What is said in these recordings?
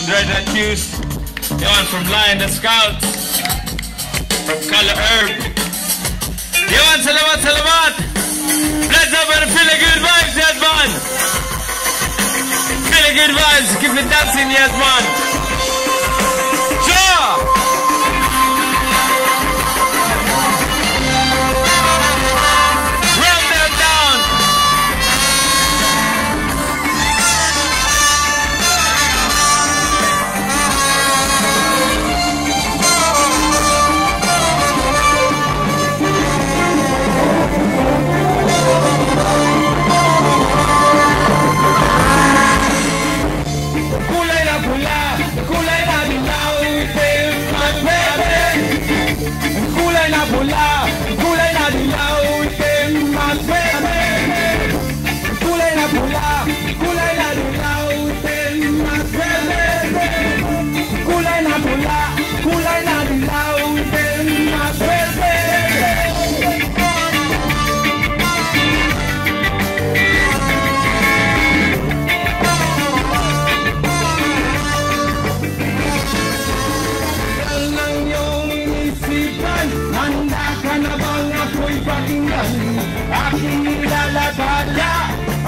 from Dreadknot Used, the one from Lion the Scouts, from Collieherb. The one Salamat Salamat! Let's up and feel the good vibes, yes man! Feel the good vibes, keep it dancing, yes man! Gula na bula, gulay na dilaw.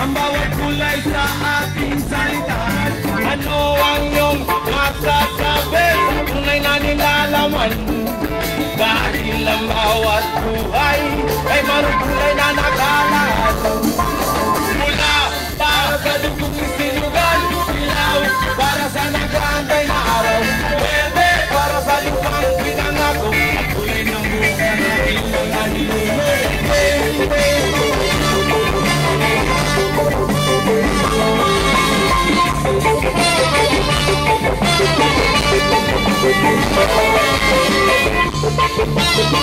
ang bawat kulay sa ating salita Ano ang iyong masasabi? Sa tunay na nilalaman Dahil ang bawat buhay ay marunong na Música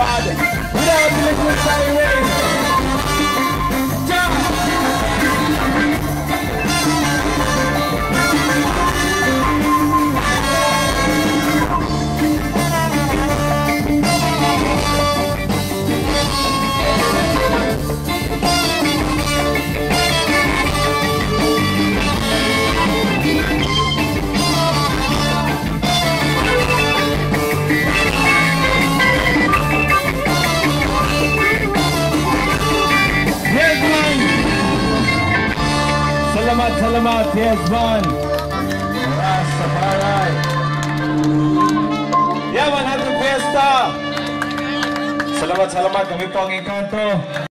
God. Salamat, yes man. Rastafari. Yaman, happy fiesta. Salamat, salamat. Kami po ang Encanto.